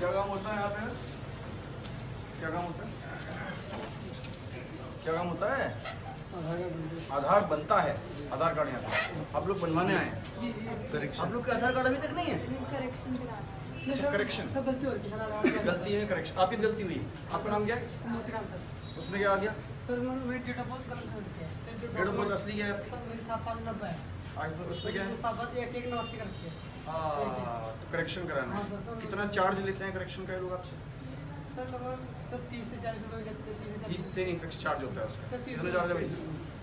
क्या काम होता है यहाँ पे? क्या काम होता है? क्या काम होता है? आधार बनता है। आधार कार्ड यहाँ पे। आप लोग बनवाने आए हैं? आप लोग के आधार कार्ड अभी तक नहीं है? करेक्शन अच्छा करेक्शन। तो गलती हो है सर आधार कार्ड। गलती है करेक्शन। आपकी गलती हुई। आपका नाम क्या है? उसमें क्या आ गया? डेट ऑफ़ बर्थ असली नब्बे है। उसमें क्या है। करेक्शन कराना हाँ, है। कितना चार्ज लेते हैं करेक्शन का ये लोग आपसे? सर तीस से चालीस रुपये लेते हैं तीस से तीस से नहीं फिक्स चार्ज होता है उसका। कितना चार्ज है भाई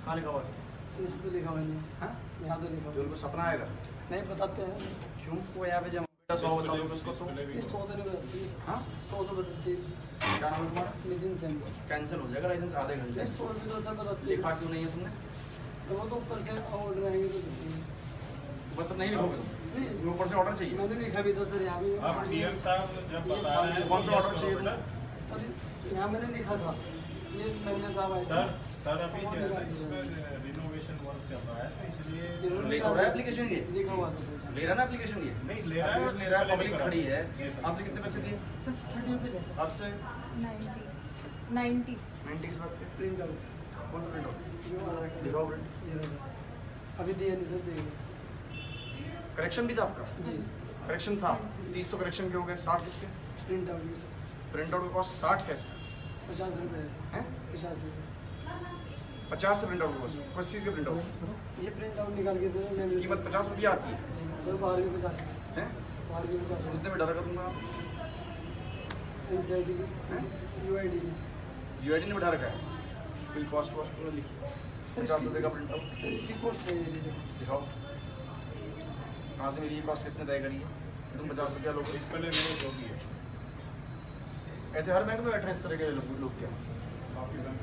कहाँ लिखा हुआ है? लिखा हुआ है हाँ? यहाँ तो लिखा उनको सपना आएगा। नहीं बताते हैं। क्यों? वो यहाँ पे जमा बेटा सौ बता दो उसको तो। ये सौ तो नहीं हाँ। सौ तो बताती है। क्या नाम है तुम्हारा? नितिन सिंह कैंसिल हो जाएगा लाइसेंस आधे घंटे। नहीं सौ रुपये तो सर बताती लिखा क्यों नहीं है तुमने? वो तो ऊपर से ऑर्डर आएँगे तो है मतलब नहीं लिखोगे तुम ऊपर से ऑर्डर चाहिए? मैंने लिखा भी था सर यहाँ भी। अब सीएम साहब जब बता रहे हैं कौन सा ऑर्डर चाहिए सर यहाँ मैंने लिखा था। ये मैनेजर साहब आए सर सर अभी है रिनोवेशन वर्क चल रहा है तो इसलिए ले रहा है application ये? लिखा हुआ था सर। ले रहा ना एप्लीकेशन ये? नहीं ले रहा है ले रहा है पब्लिक खड़ी है। आपसे कितने पैसे लिए? सर थर्टी रुपये आपसे नाइन्टी। नाइन्टी। नाइन्टी किस बात पे प्रिंट आउट कौन सा प्रिंट आउट जो आधार कार्ड दिखाओ। प्रिंट अभी दिया नहीं सर देंगे करेक्शन भी था आपका? जी। करेक्शन था। तीस तो करेक्शन के हो गए। साठ किसके? प्रिंट आउट प्रिंट आउट का कॉस्ट साठ कैसे? पचास रुपये है। हैं? पचास रुपये पचास से प्रिंट आउट का कॉस्ट किस चीज़ के प्रिंट आउट ये प्रिंट आउट निकाल के दे कीमत पचास रुपया आती है। सर बाहर भी पचास। हैं? बाहर भी पचास। किसने में डरा दूँगा C I T U I D U I D ने बैठा रखा है। कोई कॉस्ट वॉस्ट लिखी। पचास रुपये का प्रिंट आउट सर इसकी थी देखो। दिखाओ। कहाँ से मिली ये कॉस्ट किसने तय करी है? तुम पचास रुपया लोग पहले लोग जो भी है। ऐसे हर बैंक में बैठे हैं इस तरह के लोग लोग क्या?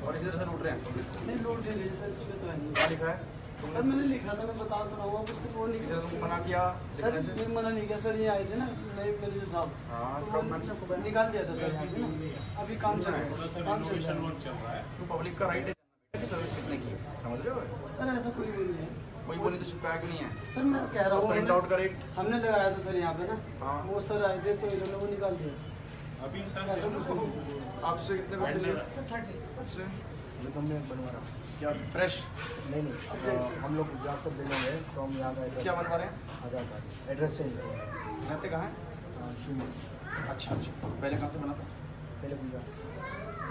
और इसी तरह से लूट रहे हैं। नहीं नहीं लीजिए सर इसमें तो है नहीं। क्या लिखा है? सर मैंने लिखा था मैं बता तो रहा हूँ लोड नहीं तुमको मना किया सर मैं मना नहीं किया सर ये आए थे ना नए साहब। हाँ, तो वो? निकाल दिया था सर यहाँ से ना। अभी काम चल रहा है काम चल रहा रहा है। तो पब्लिक का राइट है सर्विस कितने की समझ रहे हो? सर ऐसा कोई नहीं है। कोई बोले तो छुपाया क्यों नहीं है? सर मैं कह रहा हूँ प्रिंट आउट का रेट हमने लगाया था सर यहाँ पे ना। हाँ। वो सर आए थे तो इन्होंने वो निकाल दिया। अभी सर ऐसा कुछ आपसे कितने पैसे आपसे? हमने बनवा रहा हूँ। क्या? फ्रेश नहीं नहीं। हम लोग गुजरात से ले लेंगे तो हम यहाँ का क्या बनवा रहे हैं? आधार कार्ड। एड्रेस चेंज रहते कहाँ हैं? शिवमोग अच्छा अच्छा। पहले कहाँ से बना था? पहले गुजरात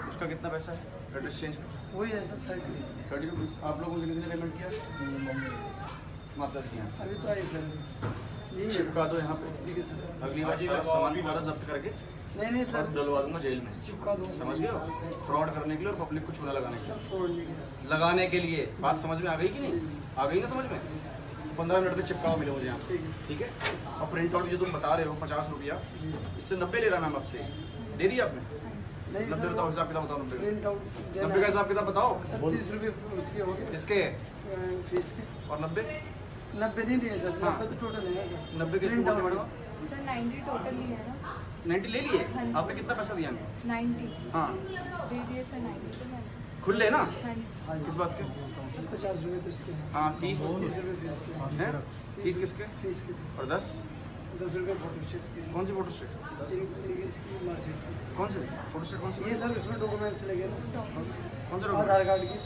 उसका कितना पैसा है? एड्रेस चेंज वही है सर थर्टी थर्टी रुपीज़ आप लोगों से किसी ने पेमेंट किया? माता जी यहाँ। अभी तो आई सर। यही है। चिपका दो यहाँ पे। ठीक है सर। अगली बार सामान तुम्हारा जब्त करके नहीं नहीं सर। डलवा दूँगा जेल में। चिपका दो समझ गए फ्रॉड करने के लिए और पब्लिक को चूना लगाने के लिए। लगाने के लिए। बात समझ में आ गई कि नहीं? आ गई ना समझ में? पंद्रह मिनट में चिपकाओ मिले मुझे यहाँ। ठीक है ठीक है? और प्रिंट आउट जो तुम बता रहे हो पचास रुपया। इससे नब्बे ले रहा मैम आपसे। दे दिया आपने? नहीं नब्बे बताओ हिसाब किताब बताओ नब्बे नब्बे का हिसाब किताब बताओ। रुपये उसके हो गए। इसके फ़ीस के। और नब्बे? नब्बे नहीं लिए सर हाँ। नब्बे तो टोटल है सर। नब्बे के print out sir ninety total ही है ना। नाइन्टी ले लिए? हाँ आपने कितना पैसा दिया? हमें नाइन्टी। हाँ। दे दिए सर नाइन्टी तो खुले ना? हाँ हाँ किस बात के? पचास रुपये तो इसके हाँ। तीस। तीस रुपये फ़ीस के। तीस किसके? फ़ीस के और दस? दस रुपये फ़ोटो स्टेट कौन सी फ़ोटो स्टेट मार्कशीट कौन से? फ़ोटो स्टेट कौन सी? ये सर इसमें डॉक्यूमेंट्स लगे ना। कौन सा आधार कार्ड की।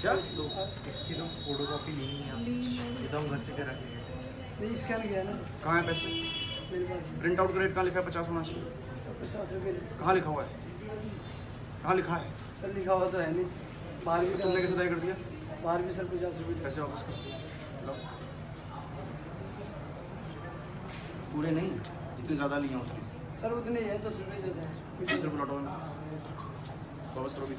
क्या? इसकी तो फ़ोटो कॉपी नहीं है नहीं। एकदम घर से कर रखेंगे नहीं स्कैन किया ना। कहाँ है पैसे? मेरे पास प्रिंट आउट का रेट कहाँ लिखा है? पचास होना चाहिए। पचास रुपये कहाँ लिखा हुआ है? कहाँ लिखा है? सर लिखा हुआ तो है नहीं। बारहवीं तुमने कैसे तय कर दिया? बारहवीं सर पचास रुपये। पैसे वापस कर लो पूरे नहीं जितने ज़्यादा लिए उतने। सर उतने ही है दस रुपये ज़्यादा है बीस रुपये लौटो वापस करो रुपये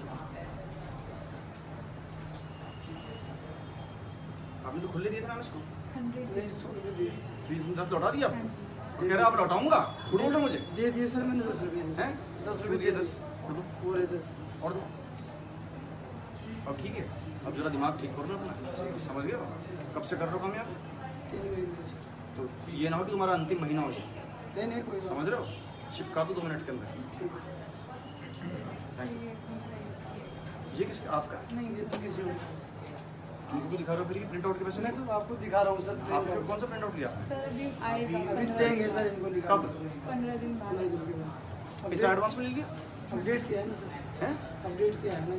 आपने तो खुले दिए थे ना इसको? नहीं सौ रुपये दिए। दस लौटा दिया हाँ आपने जी। तो कह रहे आप लौटाऊँगा? छोड़ो ना मुझे। दे दिए सर मैंने दस रुपये हैं? दस रुपये दिए दस। और दो। पूरे दस। और दो। अब ठीक है। अब जरा दिमाग ठीक करो ना अपना। समझ गए कब से कर रहे हो कामयाब तीन महीने। तो ये ना हो कि तुम्हारा अंतिम महीना हो जाए। नहीं नहीं कोई समझ रहे हो? चिपका दो दो मिनट के अंदर। नहीं। थैंक यू ये किसका? आपका? नहीं ये तो किसी और तुमको दिखा रहे हो फिर ये प्रिंट आउट के पैसे। मैं तो आपको दिखा रहा हूँ सर आपने कौन सा प्रिंट आउट लिया? सर अभी आएगा अभी देंगे सर इनको कब? पंद्रह दिन बाद। पंद्रह दिन के बाद। पैसा एडवांस में ले लिया? अपडेट किया है ना सर। हैं? अपडेट किया है ना।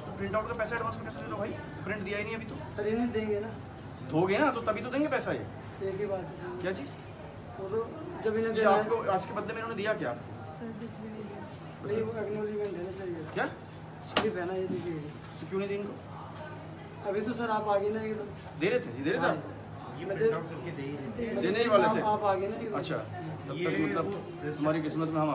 तो प्रिंट आउट का पैसा एडवांस में कैसे ले लो भाई। प्रिंट दिया ही नहीं अभी तो। सर इन्हें देंगे ना। दोगे ना तो तभी तो देंगे पैसा ये। एक ही बात है क्या चीज़? वो तो जब इन्हें ये देना आपको आज के बदले में इन्होंने दिया क्या? दिया। है क्या? स्लिप है ना ये देखिए। तो क्यों नहीं दी इनको? अभी तो सर आप आगे ना एकदम दे रहे थे? ये दे रहे थे हाँ। देने ही वाले थे। आप आगे ना एकदम अच्छा तब तक मतलब हमारी किस्मत में हम